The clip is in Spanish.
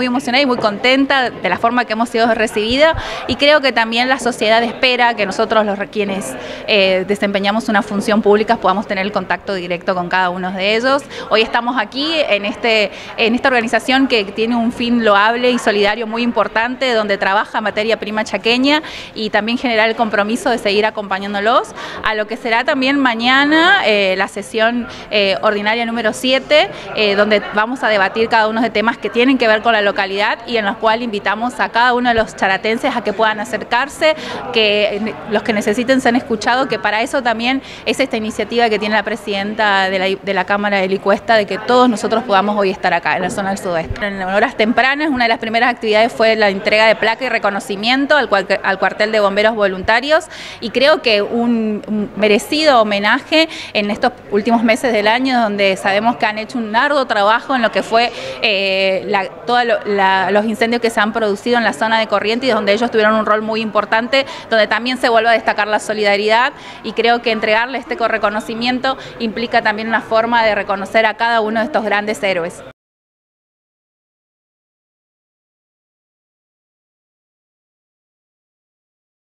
Muy emocionada y muy contenta de la forma que hemos sido recibidos y creo que también la sociedad espera que nosotros los quienes eh, desempeñamos una función pública podamos tener el contacto directo con cada uno de ellos. Hoy estamos aquí en, este, en esta organización que tiene un fin loable y solidario muy importante, donde trabaja materia prima chaqueña y también generar el compromiso de seguir acompañándolos a lo que será también mañana eh, la sesión eh, ordinaria número 7, donde vamos a debatir cada uno de temas que tienen que ver con la localidad y en los cuales invitamos a cada uno de los charatenses a que puedan acercarse, que los que necesiten sean escuchados, que para eso también es esta iniciativa que tiene la presidenta de la, de la Cámara de Licuesta, de que todos nosotros podamos hoy estar acá, en la zona del sudeste. En horas tempranas, una de las primeras actividades fue la entrega de placa y reconocimiento al, al cuartel de bomberos voluntarios y creo que un, merecido homenaje en estos últimos meses del año, donde sabemos que han hecho un largo trabajo en lo que fue eh, la, los incendios que se han producido en la zona de Corrientes y donde ellos tuvieron un rol muy importante, donde también se vuelve a destacar la solidaridad y creo que entregarle este reconocimiento implica también una forma de reconocer a cada uno de estos grandes héroes.